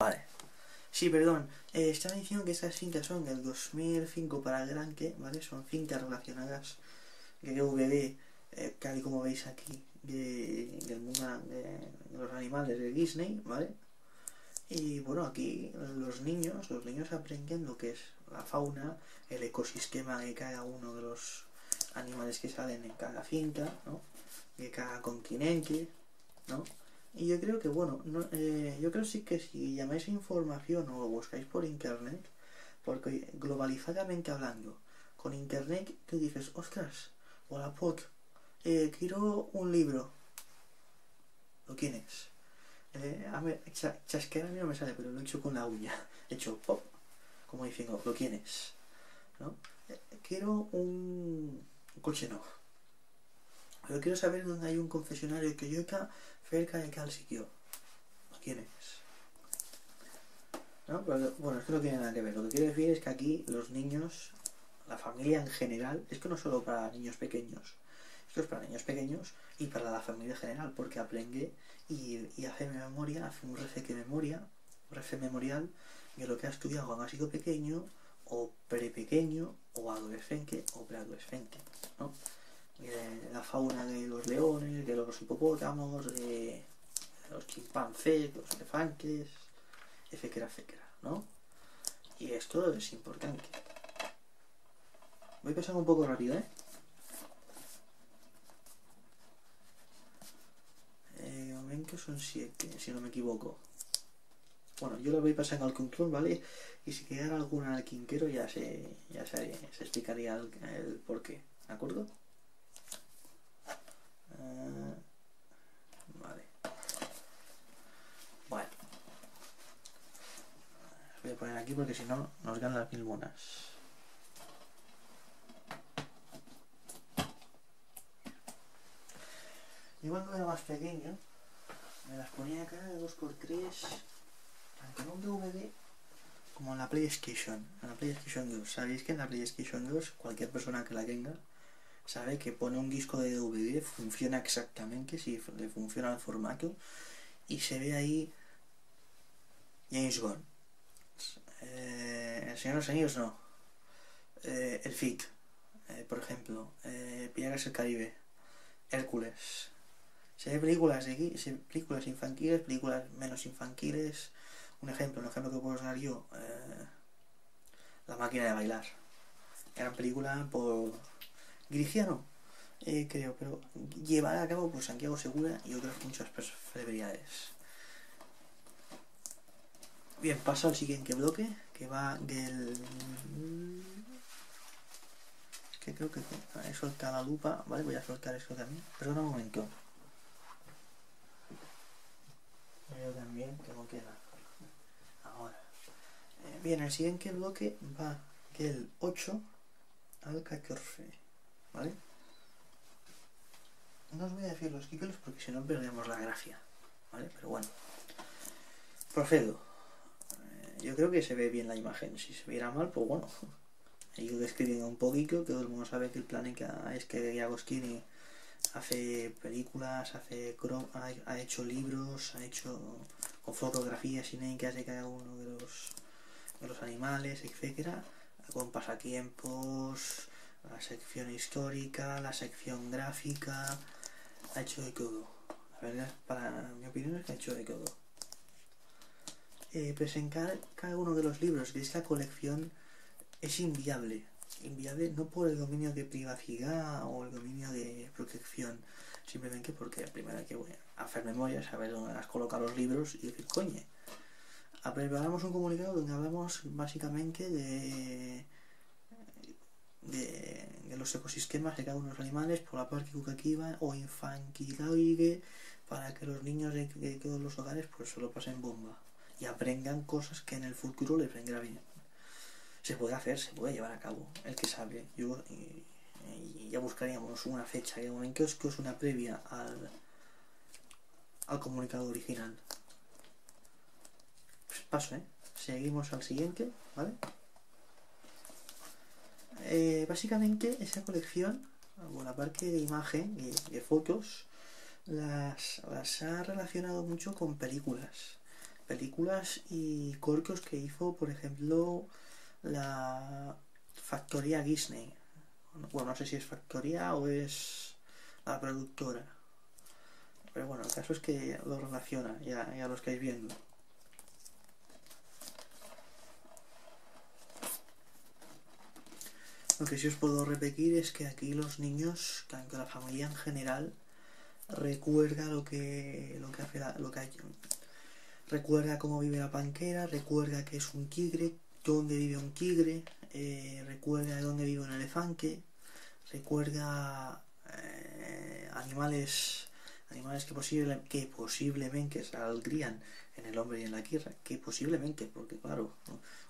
Vale. Sí, perdón. Eh, estaba diciendo que estas fincas son del 2005 para adelante, ¿vale? Son fincas relacionadas DVD, eh, tal y como veis aquí, de, del mundo de, los animales de Disney, ¿vale? Y bueno, aquí los niños, los niños aprenden lo que es la fauna, el ecosistema de cada uno de los animales que salen en cada finca, ¿no? De cada continente, ¿no? Y yo creo que, bueno, no, eh, yo creo sí que si llamáis información o lo buscáis por internet, porque globalizadamente hablando, con internet tú dices, ostras, hola pot, eh, quiero un libro. ¿Lo tienes? Eh, a ver, chasquear a mí no me sale, pero lo he hecho con la uña. He hecho pop, como diciendo, lo tienes. ¿No? Eh, quiero un, coche no. Pero quiero saber dónde hay un confesionario que yo acá cerca de cada sitio. ¿Lo tienes? ¿No? Pero, bueno, esto no tiene nada que ver. Lo que quiero decir es que aquí los niños, la familia en general, es que no solo para niños pequeños, esto es para niños pequeños y para la familia en general, porque aprende y, y hace memoria, hace un refe memoria, un refe memorial de lo que ha estudiado cuando ha sido pequeño, o prepequeño, o adolescente, o preadolescente, ¿no? La fauna de los leones, de los hipopótamos, de los chimpancés, los elefantes, etcétera, etcétera, ¿no? Y esto es importante. Voy pasando un poco rápido, ¿eh? eh momento son 7, si no me equivoco. Bueno, yo lo voy pasando al control, ¿vale? Y si quedara alguna al quinquero ya se, ya se, se explicaría el, el por qué, ¿de acuerdo? Eh, vale. Bueno. Voy a poner aquí porque si no nos ganan las mil monas. Yo cuando era más pequeño me las ponía acá de 2x3 aunque no un DVD como en la PlayStation, en la PlayStation 2. ¿Sabéis que en la PlayStation 2 cualquier persona que la tenga sabe que pone un disco de DVD, funciona exactamente, si le funciona el formato, y se ve ahí James Bond. Señor de no. Eh, el FIT, eh, por ejemplo. Eh, Piratas del Caribe. Hércules. Se ve películas de películas infantiles, películas menos infantiles. Un ejemplo, un ejemplo que puedo dar yo. Eh, la máquina de bailar. Gran película por Griciano, creo, pero llevará a cabo por Santiago Segura y otras muchas celebridades. Bien, paso al siguiente bloque, que va del... que creo que he soltado la lupa, ¿vale? Voy a soltar esto también. Perdona un momento. Yo también, que no queda. Ahora. Eh, bien, el siguiente bloque va del 8 al 14. ¿Vale? No os voy a decir los títulos porque si no perdemos la gracia. ¿Vale? Pero bueno. Procedo. Yo creo que se ve bien la imagen. Si se viera mal, pues bueno. He ido describiendo un poquito, todo el mundo sabe que el plan es que Agostini hace películas, hace ha, hecho libros, ha hecho con fotografías inéditas de cada uno de los, de los animales, etcétera, con pasatiempos, la sección histórica, la sección gráfica, ha hecho de todo. La verdad, para mi opinión es que ha hecho de todo. Eh, presentar cada uno de los libros de esta colección es inviable. Inviable no por el dominio de privacidad o el dominio de protección, simplemente porque primero hay que hacer memoria, saber dónde las colocar los libros y decir, coñe. Preparamos un comunicado donde hablamos básicamente de de, los ecosistemas de cada uno de los animales por la parte educativa o infantiloide para que los niños de, todos los hogares pues se lo pasen bomba y aprendan cosas que en el futuro les vendrá bien. Se puede hacer, se puede llevar a cabo, el que sabe. Yo, y, ya buscaríamos una fecha, en que es una previa al, al comunicado original. Pues paso, ¿eh? Seguimos al siguiente, ¿vale? Eh, básicamente esa colección, o la parte de imagen de fotos, las, ha relacionado mucho con películas. Películas y cortos que hizo, por ejemplo, la Factoría Disney. Bueno, no sé si es Factoría o es la productora. Pero bueno, el caso es que lo relaciona, ya, ya lo estáis viendo. Lo que sí os puedo repetir es que aquí los niños, aunque la familia en general, recuerda lo que, lo que hace la, lo que recuerda cómo vive la panquera, recuerda que es un tigre, dónde vive un tigre, eh, recuerda dónde vive un elefante, recuerda eh, animales animales que, posible, que posiblemente saldrían en el hombre y en la tierra, que posiblemente, porque claro,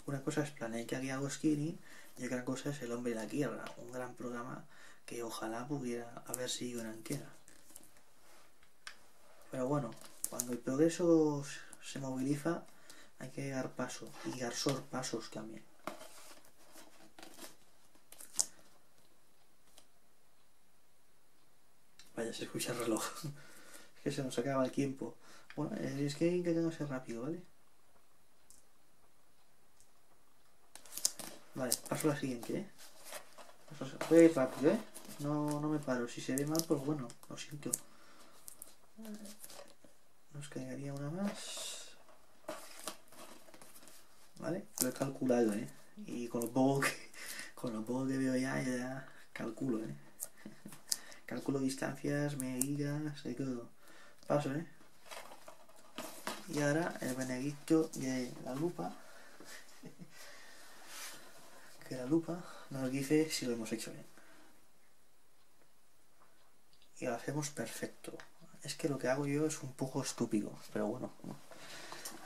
una cosa es Planeta Skinny y otra cosa es el hombre y la tierra, un gran programa que ojalá pudiera haber sido en Anquera. Pero bueno, cuando el progreso se moviliza, hay que dar paso y dar sorpasos también. Vaya, se escucha el reloj. es que se nos acaba el tiempo. Bueno, es que que ser rápido, ¿vale? Vale, paso a la siguiente, ¿eh? Voy a ir rápido, ¿eh? No, no me paro. Si se ve mal, pues bueno, lo siento. Nos quedaría una más. ¿Vale? Lo he calculado, ¿eh? Y con lo poco que, con lo poco que veo ya, ya calculo, ¿eh? Calculo distancias, medidas, y todo. Paso, ¿eh? Y ahora el benedicto de la lupa. que la lupa nos dice si lo hemos hecho bien. Y lo hacemos perfecto. Es que lo que hago yo es un poco estúpido, pero bueno.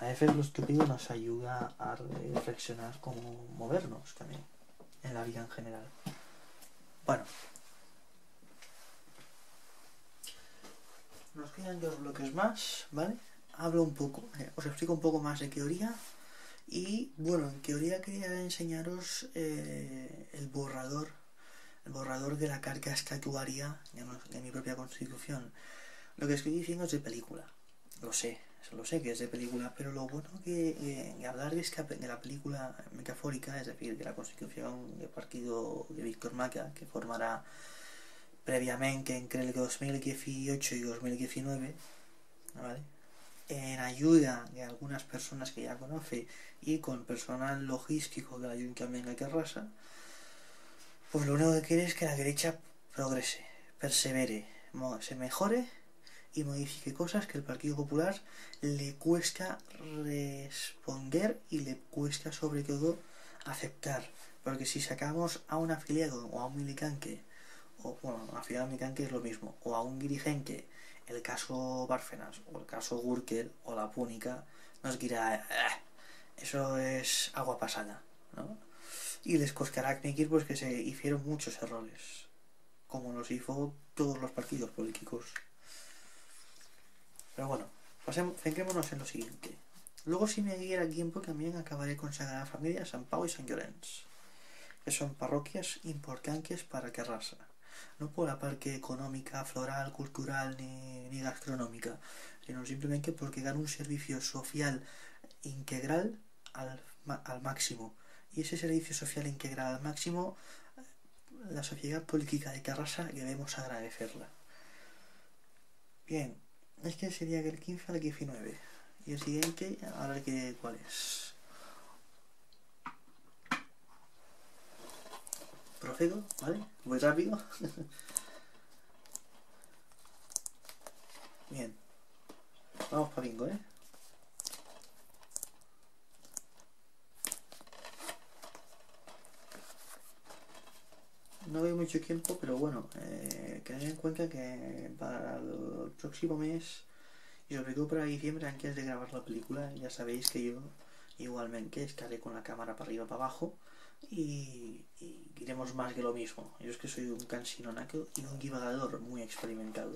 A veces lo estúpido nos ayuda a reflexionar cómo movernos también en la vida en general. Bueno, nos quedan dos bloques más, ¿vale? Hablo un poco, eh, os explico un poco más de teoría. Y bueno, en teoría quería enseñaros eh, el borrador, el borrador de la carga estatuaria de mi propia constitución. Lo que estoy diciendo es de película, lo sé, lo sé que es de película, pero lo bueno que, hablar es que de la película metafórica, es decir, de la constitución del partido de Víctor Maca, que formará previamente entre el 2018 y 2019, ¿vale? en ayuda de algunas personas que ya conoce y con personal logístico de la Ayuntamiento de Terrassa, pues lo único que quiere es que la derecha progrese, persevere, se mejore y modifique cosas que el Partido Popular le cuesta responder y le cuesta sobre todo aceptar. Porque si sacamos a un afiliado o a un militante o bueno, a Fidel que es lo mismo, o a un dirigente, el caso Bárcenas, o el caso Gurkel, o la Púnica, nos dirá, eh, eso es agua pasada, ¿no? Y les costará admitir pues que se hicieron muchos errores, como los hizo todos los partidos políticos. Pero bueno, pasemos, centrémonos en lo siguiente. Luego, si me diera tiempo, también acabaré con Sagrada Familia, San Pau y San Llorenç, que son parroquias importantes para Carrasa no por la parte económica, floral, cultural ni, gastronómica, sino simplemente porque dan un servicio social integral al, al máximo. Y ese servicio social integral al máximo, la sociedad política de Carrasa debemos agradecerla. Bien, este sería del 15 al 19. Y el siguiente, ahora que cuál es. procedo, ¿vale? Muy rápido. Bien. Vamos para bingo, ¿eh? No veo mucho tiempo, pero bueno, eh, en cuenta que para el próximo mes y sobre todo para diciembre, antes de grabar la película, ya sabéis que yo igualmente estaré con la cámara para arriba para abajo y, iremos más que lo mismo. Yo es que soy un cansinonaco y un divagador muy experimentado.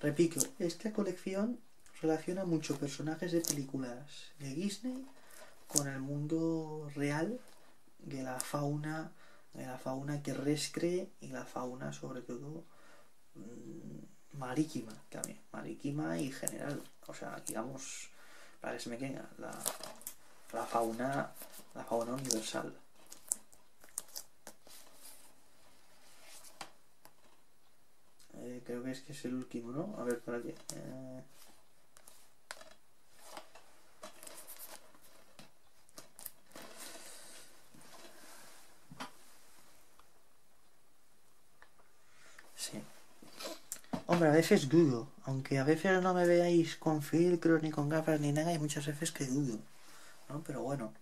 Repito, esta colección relaciona muchos personajes de películas de Disney con el mundo real de la fauna, la fauna terrestre y la fauna sobre todo mm, marítima también, marítima y general. O sea, digamos, para que se me quede la, la fauna, la fauna universal. Eh, creo que es que es el último, ¿no? A ver, para qué. Eh... Sí. Hombre, a veces dudo. Aunque a veces no me veáis con filtros, ni con gafas, ni nada, hay muchas veces que dudo. ¿no? Pero bueno.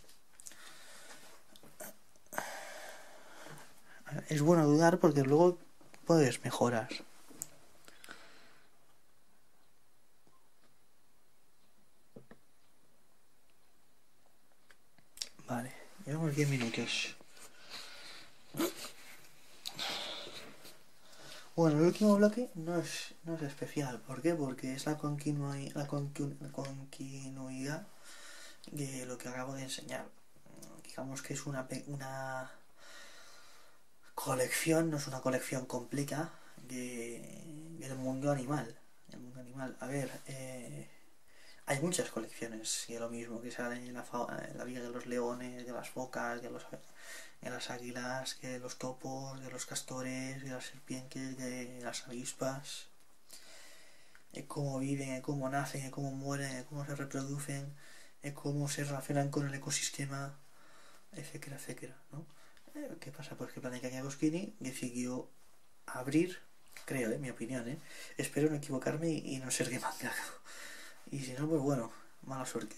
Es bueno dudar porque luego puedes mejorar. Vale, llevamos 10 minutos. Bueno, el último bloque no es, no es especial. ¿Por qué? Porque es la, continu la continuidad de lo que acabo de enseñar. Digamos que es una, una colección, no es una colección completa de, del mundo animal. El mundo animal. A ver, eh, hay muchas colecciones de lo mismo que salen en la, en la vida de los leones, de las focas, de los de las águilas, de los topos, de los castores, de las serpientes, de las avispas, de cómo viven, de cómo nacen, de cómo mueren, de cómo se reproducen, de cómo se relacionan con el ecosistema, etcétera, etcétera, ¿no? Eh, ¿Qué pasa? Pues que Planeta Boschini decidió abrir, creo, en mi opinión, ¿eh? espero no equivocarme y, no ser demandado. Y si no, pues bueno, mala suerte.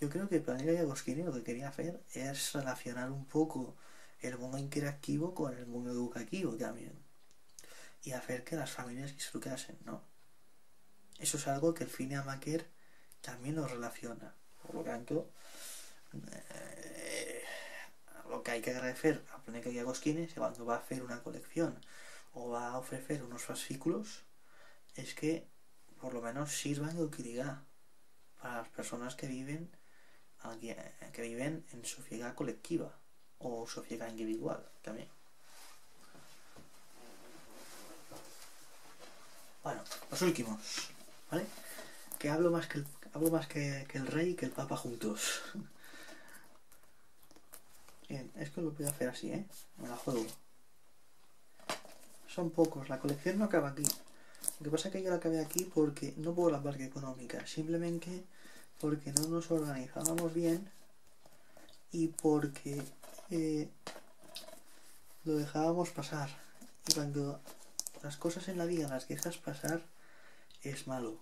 Yo creo que Planeta Boschini lo que quería hacer es relacionar un poco el mundo interactivo con el mundo educativo también. Y hacer que las familias disfrutasen, ¿no? Eso es algo que el cine amateur también lo relaciona. Por lo tanto, eh, lo que hay que agradecer a Planeta Agostini es que cuando va a hacer una colección o va a ofrecer unos fascículos, es que por lo menos sirvan de utilidad para las personas que viven que viven en sociedad colectiva o sociedad individual también. Bueno, los últimos, ¿vale? Que hablo más que el, hablo más que, el rey y que el papa juntos. Bien, es que lo voy a hacer así, ¿eh? Me la juego. Son pocos, la colección no acaba aquí. Lo que pasa es que yo la acabé aquí porque no por la parte económica, simplemente porque no nos organizábamos bien y porque eh, lo dejábamos pasar. Y cuando las cosas en la vida las dejas pasar, es malo.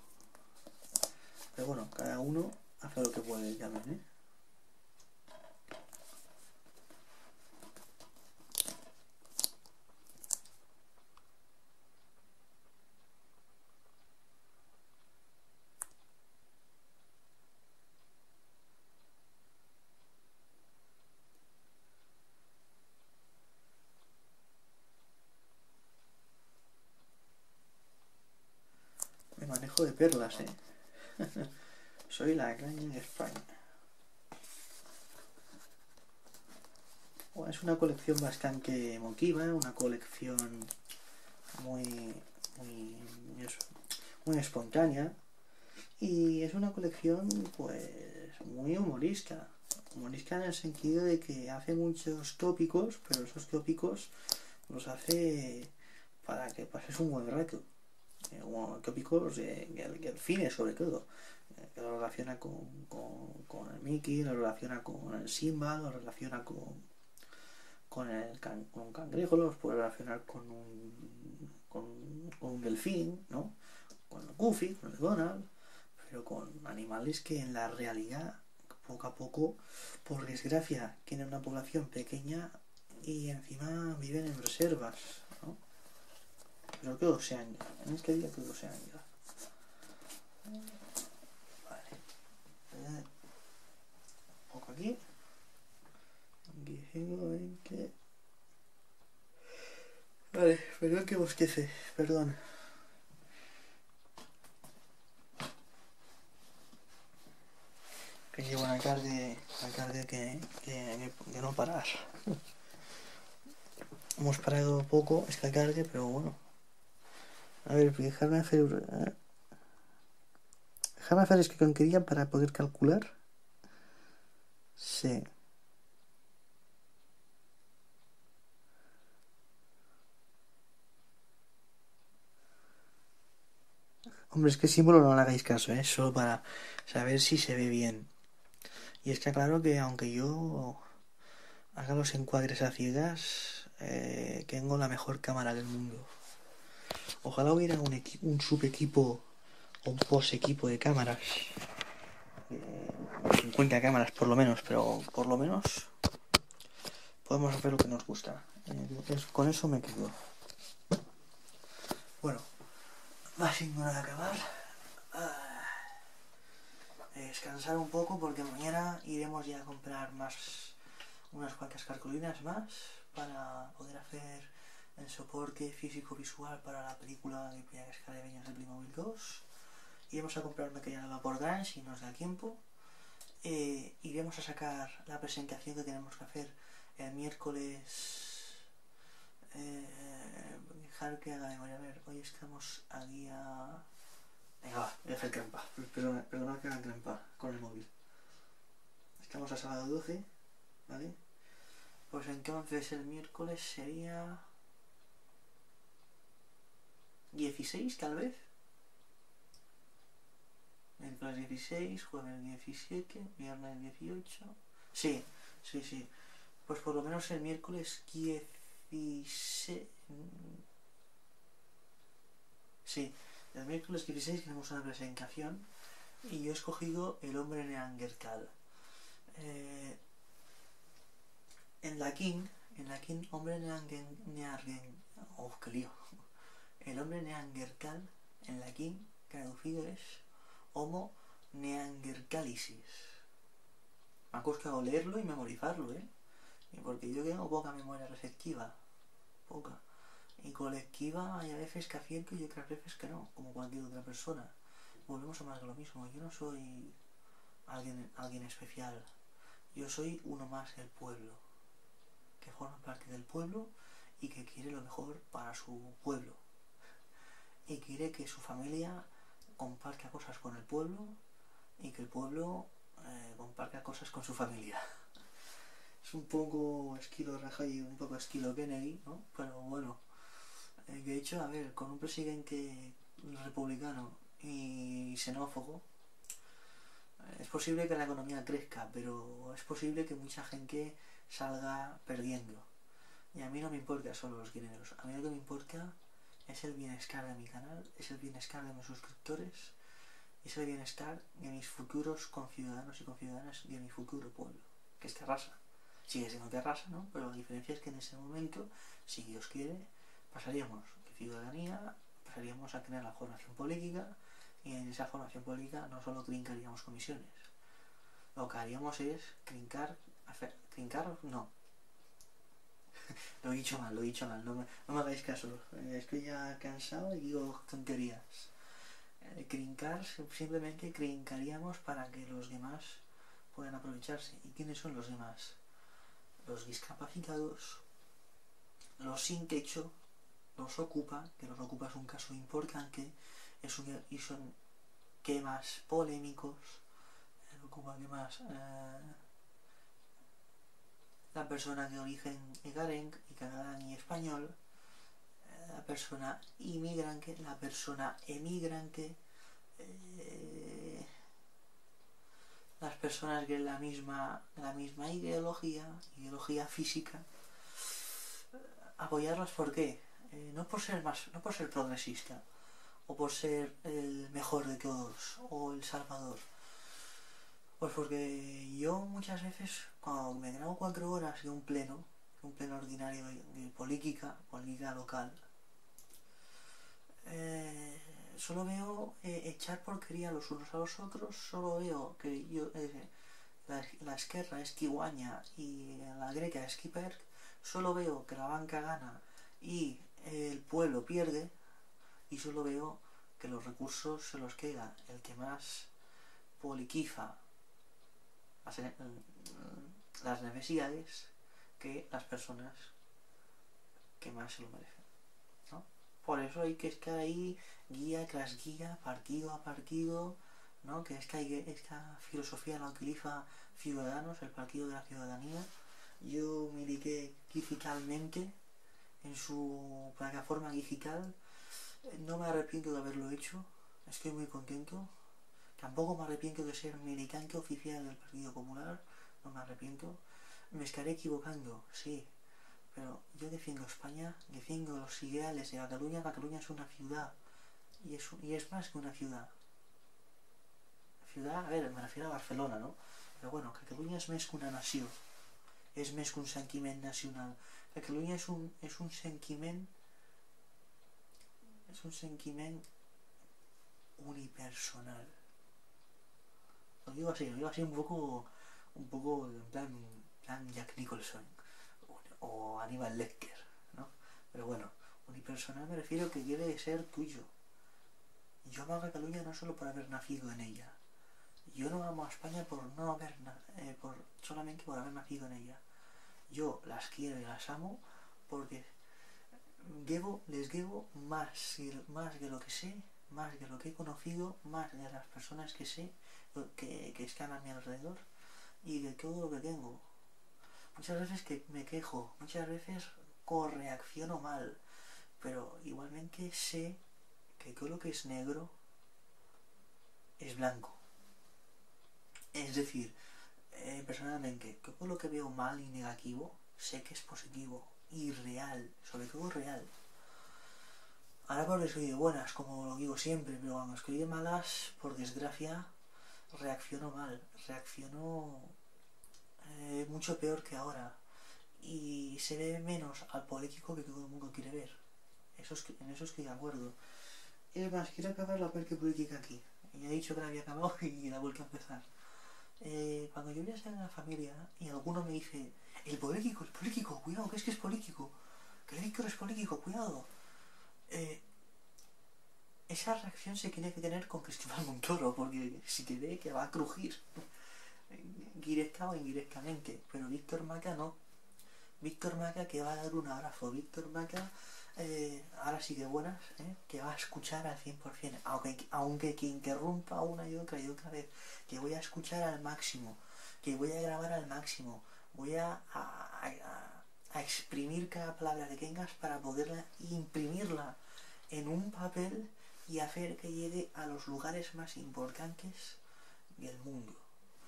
Pero bueno, cada uno hace lo que puede también, ¿eh? De perlas, ¿eh? Soy la caña de España. es una colección bastante emotiva, una colección muy, muy, muy espontánea y es una colección pues muy humorista. Humorista en el sentido de que hace muchos tópicos, pero esos tópicos los hace para que pases un buen rato tópicos eh, que, el cine sobre todo eh, que lo relaciona con, con, el Mickey, lo relaciona con el Simba, lo relaciona con con el con un cangrejo, lo puede relacionar con un, con, un delfín, ¿no? Con el Goofy, con el Donald, pero con animales que en la realidad poco a poco, por desgracia, tienen una población pequeña y encima viven en reservas, pero que Oceania. En este día que Oceania. Vale. Un poco aquí. que... Vale, perdón que bosquece, perdón. Que llevo una carga, una carga que, que, que no parar. Hemos parado poco esta carga, pero bueno A ver, Dejarme hacer es que conquería para poder calcular. Sí. Hombre, es que símbolo no le hagáis caso, ¿eh? Solo para saber si se ve bien. Y está claro que aunque yo haga los encuadres a ciegas, eh, tengo la mejor cámara del mundo. Ojalá hubiera un, un subequipo o un post equipo de cámaras. Eh, 50 cámaras por lo menos, pero por lo menos podemos hacer lo que nos gusta. Eh, con eso me quedo. Bueno, va siendo hora de acabar. Ah, descansar un poco porque mañana iremos ya a comprar más unas cuantas cartulinas más para poder hacer el soporte físico-visual para la película de Piratas Caribeñas de Playmobil 2. Iremos a comprar una cañada de vapor dance si nos da tiempo. Eh, iremos a sacar la presentación que tenemos que hacer el miércoles. Eh, dejar que haga memoria. A ver, hoy estamos a día. Venga, va, voy a hacer crampa. Perdona, perdona que haga crampa con el móvil. Estamos a sábado 12, ¿vale? Pues entonces el miércoles sería. 16 tal vez. Miércoles 16, jueves 17, viernes 18. Sí, sí, sí. Pues por lo menos el miércoles 16. Sí, el miércoles 16 tenemos una presentación y yo he escogido El hombre neandertal. Eh, en la King, en la King, hombre neangen, oh, qué lío. El hombre neandertal en la King traducido es Homo neanderthalisis. Me ha costado leerlo y memorizarlo, ¿eh? Y porque yo tengo poca memoria receptiva. Poca. Y colectiva hay a veces que acierto y otras veces que no, como cualquier otra persona. Volvemos a más de lo mismo. Yo no soy alguien, alguien especial. Yo soy uno más del pueblo. Que forma parte del pueblo y que quiere lo mejor para su pueblo. Y quiere que su familia comparta cosas con el pueblo y que el pueblo eh, comparta cosas con su familia. Es un poco estilo Rajoy un poco estilo Kennedy, ¿no? Pero bueno, eh, de hecho, a ver, con un presidente republicano y xenófobo, eh, es posible que la economía crezca, pero es posible que mucha gente salga perdiendo. Y a mí no me importa solo los dineros, a mí lo que me importa es el bienestar de mi canal, es el bienestar de mis suscriptores, es el bienestar de mis futuros conciudadanos y conciudadanas de mi futuro pueblo, que es Terrassa. Sigue siendo Terrassa, ¿no? Pero la diferencia es que en ese momento, si Dios quiere, pasaríamos de ciudadanía, pasaríamos a tener la formación política, y en esa formación política no solo trincaríamos comisiones, lo que haríamos es trincar, hacer, trincar, no, lo he dicho mal, lo he dicho mal, no me, no me hagáis caso. Eh, Estoy ya cansado y digo tonterías. Eh, Crincar, simplemente crincaríamos para que los demás puedan aprovecharse. ¿Y quiénes son los demás? Los discapacitados, los sin techo, los ocupa, que los ocupa es un caso importante, es un, y son temas polémicos. El ocupa, ¿qué más? Eh, la persona de origen egarenc y catalán y español, eh, la persona inmigrante, la persona emigrante, eh, las personas de la misma, la misma ideología, ideología física, eh, apoyarlas ¿por qué? No por ser más, no por ser progresista, o por ser el mejor de todos, o el salvador. Pues porque yo muchas veces, cuando me grabo cuatro horas de un pleno, un pleno ordinario de, de política, política local, eh, solo veo eh, echar porquería los unos a los otros, solo veo que yo, eh, la, la esquerra es Kiwaña y la greca es Kiperk, solo veo que la banca gana y el pueblo pierde, y solo veo que los recursos se los queda el que más poliquifa las, las necesidades que las personas que más se lo merecen. ¿no? por eso hay que estar ahí guía tras guía, partido a partido, ¿no? Que es que hay, esta filosofía la utiliza Ciudadanos, el Partido de la Ciudadanía. Yo miliqué digitalmente en su plataforma digital. No me arrepiento de haberlo hecho, estoy muy contento. Tampoco me arrepiento de ser militante oficial del Partido Popular, no me arrepiento. Me estaré equivocando, sí, pero yo defiendo España, defiendo los ideales de Cataluña. Cataluña es una ciudad y es, y es más que una ciudad. Ciudad, a ver, me refiero a Barcelona, ¿no? Pero bueno, Cataluña es más que una nación. Es más que un sentimiento nacional. Cataluña es un, es un sentimiento es un sentimiento unipersonal. Lo digo así, lo digo así un poco, un poco en plan, plan Jack Nicholson o Aníbal Lecter, ¿no? Pero bueno, unipersonal me refiero que debe ser tuyo. Yo amo a Cataluña no solo por haber nacido en ella. Yo no amo a España por no haber eh, por solamente por haber nacido en ella. Yo las quiero y las amo porque les debo más, más de lo que sé, más de lo que he conocido, más de las personas que sé, que, que están a mi alrededor y de todo lo que tengo. Muchas veces que me quejo, muchas veces correacciono mal, pero igualmente sé que todo lo que es negro es blanco. Es decir, eh, personalmente, todo lo que veo mal y negativo, sé que es positivo y real, sobre todo real. Ahora soy de buenas, como lo digo siempre, pero cuando de malas, por desgracia, reacciono mal, reacciono eh, mucho peor que ahora y se ve menos al político que todo el mundo quiere ver. Eso es, en eso estoy de acuerdo. Es más, quiero acabar la parte política aquí. Ya he dicho que la había acabado y la vuelto a empezar. Eh, cuando yo voy a estar en la familia y alguno me dice, el político, el político, cuidado, que es que es político, que el es político, cuidado. Eh, esa reacción se tiene que tener con Cristóbal Montoro, porque si te ve que va a crujir directa o indirectamente, pero Víctor Maca no. Víctor Maca que va a dar un abrazo, Víctor Maca, eh, ahora sí de buenas, eh, que va a escuchar al 100%, aunque, aunque que interrumpa una y otra y otra vez, que voy a escuchar al máximo, que voy a grabar al máximo, voy a exprimir cada palabra que tengas para poderla imprimirla en un papel y hacer que llegue a los lugares más importantes del mundo.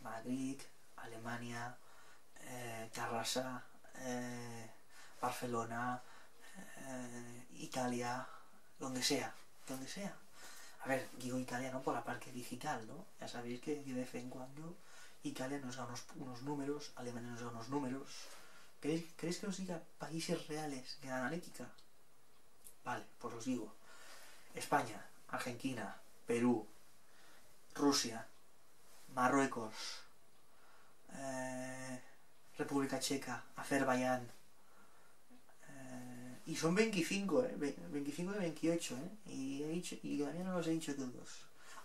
Madrid, Alemania, eh, eh Barcelona, eh, Italia, donde sea, donde sea. A ver, digo Italia no por la parte digital, ¿no? Ya sabéis que de vez en cuando Italia nos da unos, números, Alemania nos da unos números. ¿Queréis, que os diga países reales de analítica? Vale, pues os digo. España, Argentina, Perú, Rusia, Marruecos, eh, República Checa, Azerbaiyán. Eh, y son 25, ¿eh? 25 de 28, ¿eh? Y, he dicho, y todavía no los he dicho todos.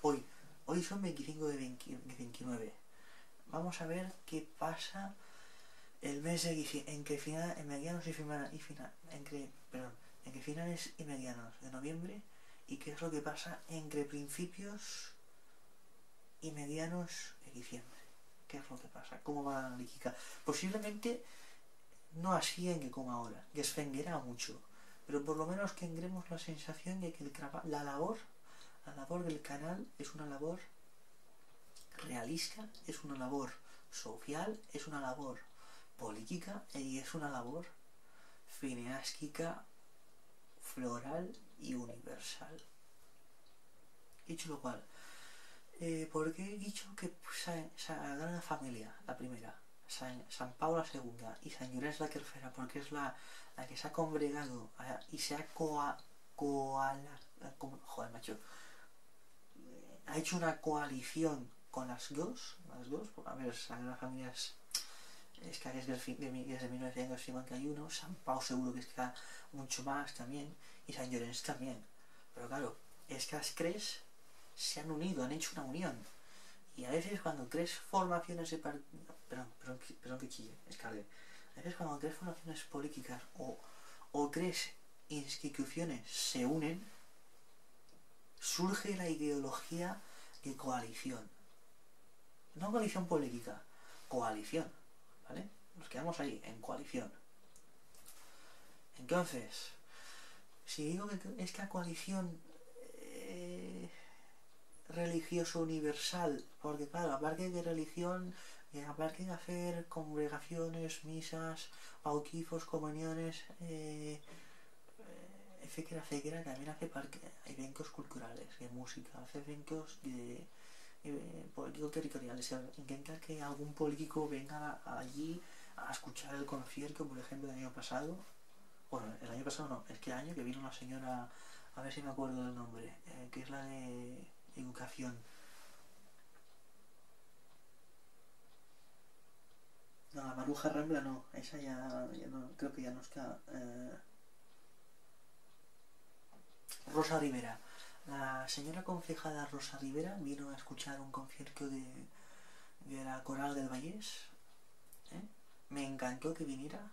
Hoy, hoy son 25 de, 29. Vamos a ver qué pasa el mes de entre final, en medianos y final, y final perdón, entre finales y medianos de noviembre y qué es lo que pasa entre principios y medianos de diciembre. ¿Qué es lo que pasa? ¿Cómo va la analítica? Posiblemente no así en que como ahora, que esfenguerá mucho, pero por lo menos tendremos la sensación de que la labor, la labor del canal es una labor realista, es una labor social, es una labor política y es una labor cineástica, floral y universal. Dicho lo cual, eh, ¿Por qué he dicho que Sagrada Familia, la primera, San, San Pablo la segunda y San Llorens la tercera? Porque es la, la que se ha congregado y se ha coa, coala, joder, macho, ha hecho una coalición con las dos, las dos, a ver, Sagrada Familia es, es que es desde, desde 1951, San Pablo seguro que está mucho más también, y San Llorens también. Pero claro, es que las crees se han unido, han hecho una unión. Y a veces cuando crees formaciones de perdón, perdón, que chille, es A veces cuando crees formaciones políticas o, o crees instituciones se unen, surge la ideología de coalición. No coalición política, coalición. ¿Vale? Nos quedamos ahí, en coalición. Entonces, si digo que es que la coalición eh, religioso universal, porque claro, aparte de religión, eh, aparte de hacer congregaciones, misas, bautizos, comuniones, eh, etcétera, etcétera, también hace eventos culturales, de música, hace eventos de, políticos territoriales, intenta que algún político venga allí a escuchar el concierto, por ejemplo, del año pasado, bueno, el año pasado no, es que el año que vino una señora, a ver si me acuerdo del nombre, eh, que es la de educación. No, la Maruja Rambla no, esa ya, no, creo que ya no está. Eh. Rosa Rivera. La señora concejada Rosa Rivera vino a escuchar un concierto de, de la Coral del Vallés. ¿eh? Me encantó que viniera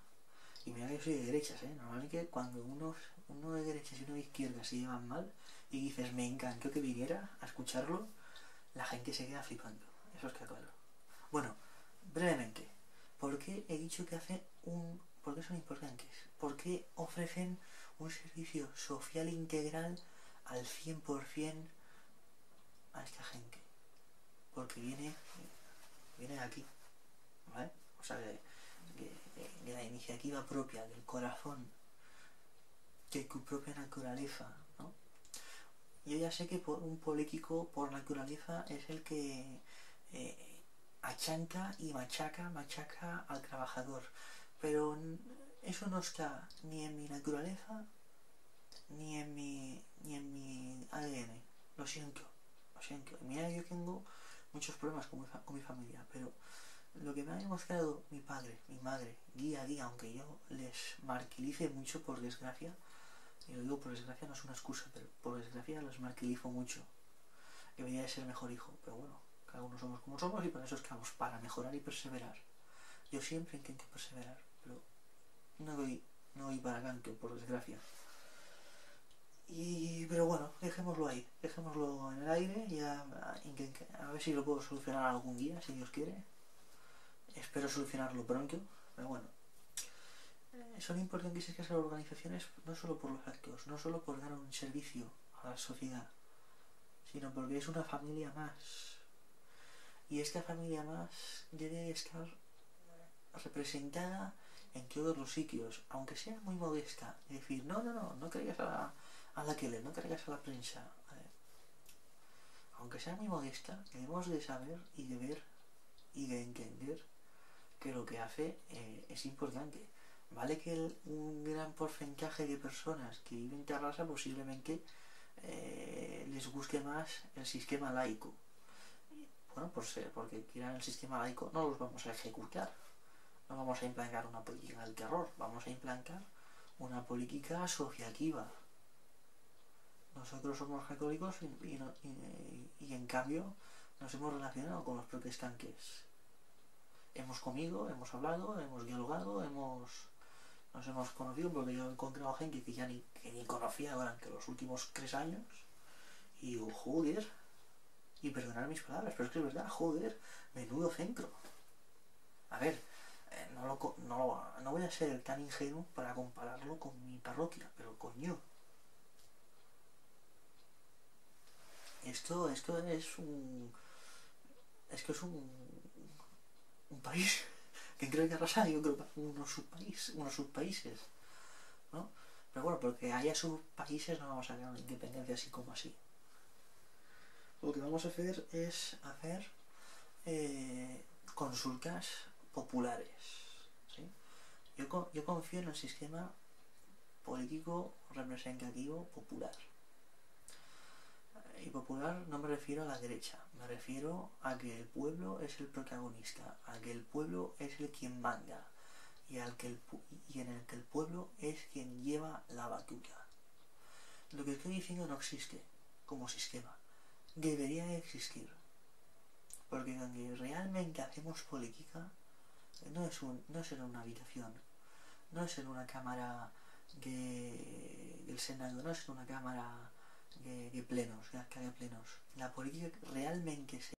y mira que yo soy de derechas, ¿eh? Normalmente cuando uno, uno de derechas y uno de izquierdas se llevan mal y dices, me encantó que viniera a escucharlo, la gente se queda flipando. Eso es que claro. Bueno, brevemente, ¿por qué he dicho que hace un... ¿Por qué son importantes? ¿Por qué ofrecen un servicio social integral al 100% a esta gente? Porque viene, viene aquí, ¿vale? O sea, de, de, la iniciativa propia, del corazón, de tu propia naturaleza, ¿no? Yo ya sé que por un político por naturaleza es el que eh, achanca y machaca, machaca al trabajador, pero eso no está ni en mi naturaleza ni en mi, ni en mi ADN, lo siento, lo siento. Mira, yo tengo muchos problemas con con mi familia, pero lo que me ha demostrado mi padre, mi madre, día a día, aunque yo les marquilice mucho por desgracia, y lo digo por desgracia no es una excusa, pero por desgracia los marquilizo mucho. Debería de ser mejor hijo, pero bueno, cada uno somos como somos y para eso estamos, para mejorar y perseverar. Yo siempre intento perseverar, pero no doy, no doy para tanto, por desgracia. Y, pero bueno, dejémoslo ahí, dejémoslo en el aire y a, ver si lo puedo solucionar algún día, si Dios quiere. Espero solucionarlo pronto, pero bueno. Eh, son importantes esas organizaciones no solo por los actos, no solo por dar un servicio a la sociedad, sino porque es una familia más. Y esta familia más debe estar representada en todos los sitios, aunque sea muy modesta. Es decir, no, no, no, no creas a la, a la que le, no creas a la prensa. Aunque sea muy modesta, debemos de saber y de ver y de entender que lo que hace eh, es importante. Vale que un gran porcentaje de personas que viven en Terrassa posiblemente eh, les guste más el sistema laico. Bueno, pues porque quieran el sistema laico no los vamos a ejecutar. No vamos a implantar una política del terror, vamos a implantar una política asociativa. Nosotros somos católicos y, en cambio nos hemos relacionado con los protestantes hemos comido, hemos hablado, hemos dialogado, hemos nos hemos conocido porque yo he encontrado gente que ya ni, que ni conocía durante los últimos tres años y joder, y perdonar mis palabras, pero es que es verdad, joder, menudo centro. A ver, eh, no, lo, no, no voy a ser tan ingenuo para compararlo con mi parroquia, pero coño. Esto, esto es un... Es que es un un país que creo que arrasa, yo creo unos subpaíses, unos subpaíses, ¿no? Pero bueno, porque haya subpaíses no vamos a crear una independencia así como así. Lo que vamos a hacer es hacer eh, consultas populares. ¿sí? Yo, yo confío en el sistema político representativo popular y popular no me refiero a la derecha, me refiero a que el pueblo es el protagonista, a que el pueblo es el quien manda y, al que el, y en el que el pueblo es quien lleva la batuta. Lo que estoy diciendo no existe como sistema, debería existir, porque donde realmente hacemos política no es, un, no es en una habitación, no es en una cámara que el Senado no es una cámara que, plenos, que, que plenos. La política realmente se